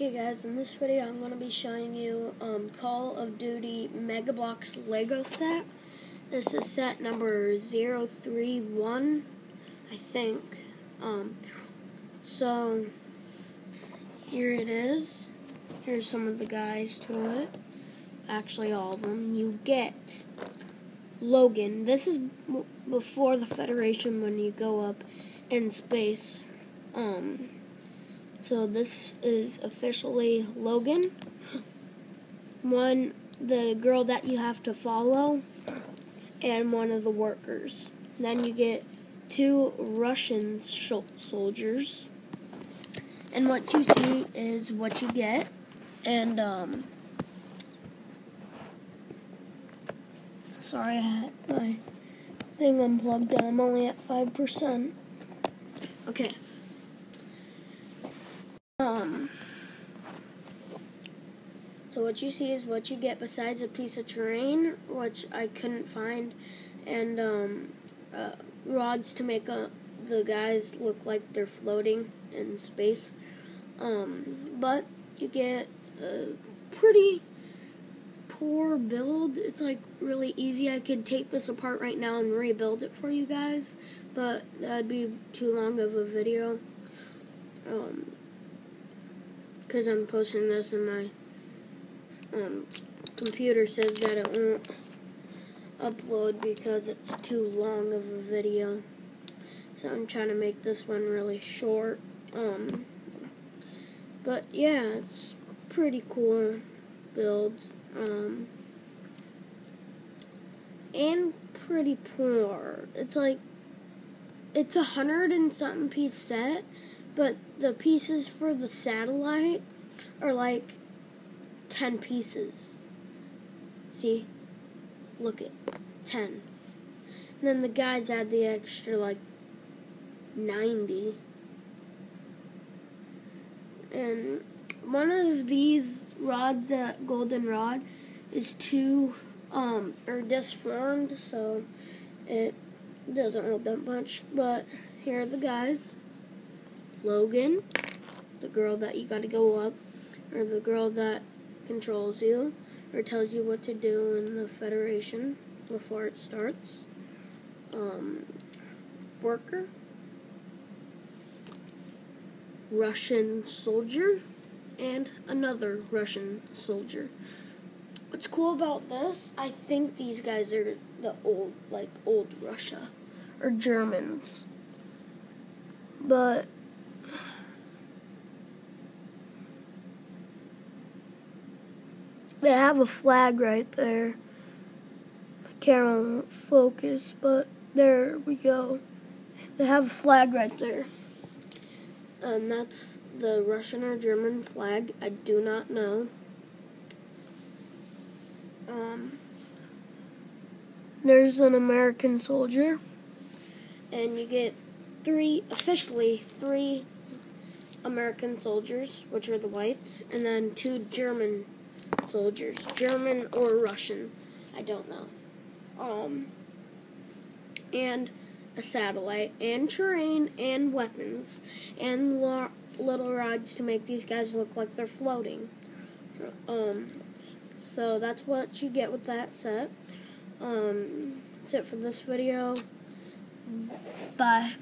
Okay guys, in this video I'm going to be showing you um, Call of Duty Mega Bloks Lego set. This is set number 031, I think. Um, so, here it is. Here's some of the guys to it. Actually, all of them. You get Logan. This is before the Federation when you go up in space. Um, so this is officially Logan. One, the girl that you have to follow, and one of the workers. Then you get two Russian soldiers. And what you see is what you get. And, um, sorry, I had my thing unplugged and I'm only at 5%. Okay. Um, so what you see is what you get besides a piece of terrain, which I couldn't find, and um, uh, rods to make a, the guys look like they're floating in space. Um, but you get a pretty poor build. It's like really easy. I could take this apart right now and rebuild it for you guys, but that'd be too long of a video. Um, because I'm posting this and my um, computer says that it won't upload because it's too long of a video. So I'm trying to make this one really short. Um, but yeah, it's pretty cool build. Um, and pretty poor. It's like it's a hundred and something piece set, but the pieces for the satellite are like 10 pieces. See? Look at 10. And then the guys add the extra like 90. And one of these rods, that golden rod, is too um or disformed, so it doesn't hold that much. But here are the guys. Logan, the girl that you got to go up, or the girl that controls you, or tells you what to do in the Federation before it starts. Um, worker, Russian soldier, and another Russian soldier. What's cool about this, I think these guys are the old, like, old Russia, or Germans. But They have a flag right there. Camera won't focus, but there we go. They have a flag right there. And that's the Russian or German flag. I do not know. Um, there's an American soldier. And you get three, officially, three American soldiers, which are the whites, and then two German soldiers, German or Russian, I don't know. Um, and a satellite, and terrain, and weapons, and lo- little rods to make these guys look like they're floating. Um, so that's what you get with that set. Um, that's it for this video. Bye.